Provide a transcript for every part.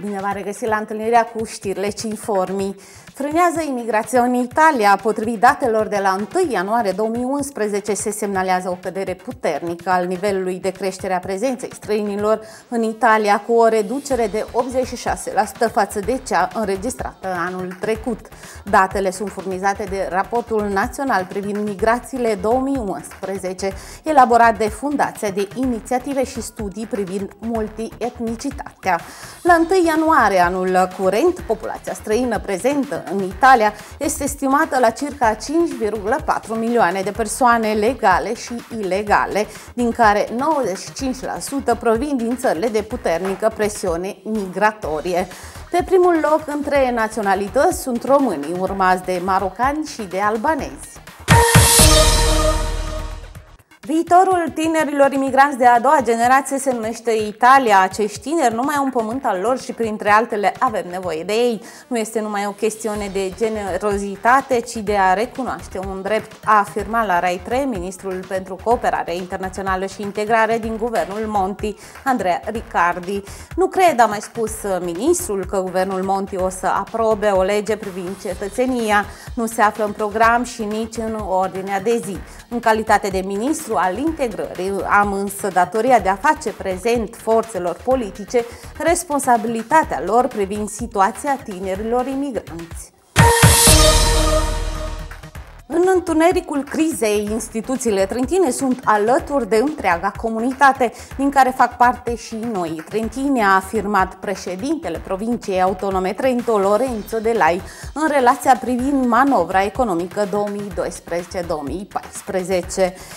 Bine v-am regăsit la întâlnirea cu știrile Cinformii. Frânează imigrația în Italia. Potrivit datelor de la 1 ianuarie 2011 se semnalează o cădere puternică al nivelului de creștere a prezenței străinilor în Italia cu o reducere de 86% față de cea înregistrată anul trecut. Datele sunt furnizate de Raportul Național privind migrațiile 2011, elaborat de Fundația de Inițiative și Studii privind multietnicitatea. La 1 ianuarie anul curent, populația străină prezentă în Italia este estimată la circa 5,4 milioane de persoane legale și ilegale, din care 95% provin din țările de puternică presiune migratorie. Pe primul loc între naționalități sunt românii, urmați de marocani și de albanezi. Viitorul tinerilor imigranți de a doua generație se numește Italia. Acești tineri nu mai au un pământ al lor și printre altele avem nevoie de ei. Nu este numai o chestiune de generozitate, ci de a recunoaște un drept, a afirmat la RAI 3 ministrul pentru cooperare internațională și integrare din guvernul Monti, Andrea Riccardi. Nu cred, a mai spus ministrul, că guvernul Monti o să aprobe o lege privind cetățenia. Nu se află în program și nici în ordinea de zi. În calitate de ministru al integrării am însă datoria de a face prezent forțelor politice responsabilitatea lor privind situația tinerilor imigranți. În întunericul crizei, instituțiile trentine sunt alături de întreaga comunitate, din care fac parte și noi. Trentine a afirmat președintele provinciei autonome Trento, Lorenzo de Lai, în relația privind manovra economică 2012-2014.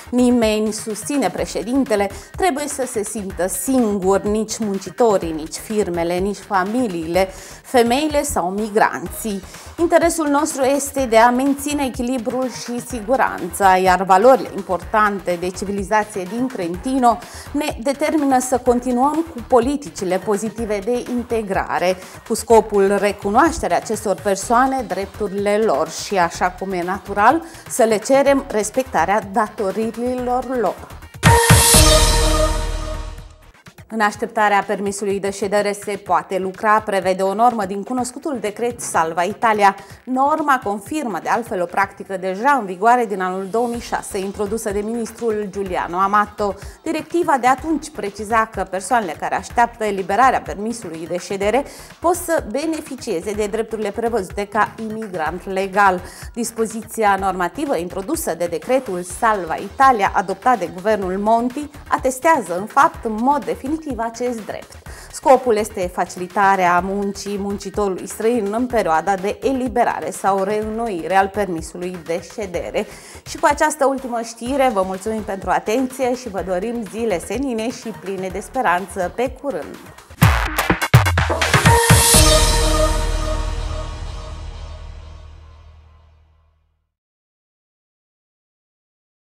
Nimeni, susține președintele, trebuie să se simtă singur, nici muncitorii, nici firmele, nici familiile, femeile sau migranții. Interesul nostru este de a menține echilibrul și siguranța, iar valorile importante de civilizație din Trentino ne determină să continuăm cu politicile pozitive de integrare, cu scopul recunoașterea acestor persoane, drepturile lor și, așa cum e natural, să le cerem respectarea datoririlor lor. În așteptarea permisului de ședere se poate lucra, prevede o normă din cunoscutul decret Salva Italia. Norma confirmă de altfel o practică deja în vigoare din anul 2006, introdusă de ministrul Giuliano Amato. Directiva de atunci preciza că persoanele care așteaptă eliberarea permisului de ședere pot să beneficieze de drepturile prevăzute ca imigrant legal. Dispoziția normativă introdusă de decretul Salva Italia, adoptat de guvernul Monti, atestează în fapt în mod definitiv definitiv acest drept. Scopul este facilitarea muncii muncitorului străin în perioada de eliberare sau reînnoire al permisului de ședere. Și cu această ultimă știre vă mulțumim pentru atenție și vă dorim zile senine și pline de speranță. Pe curând!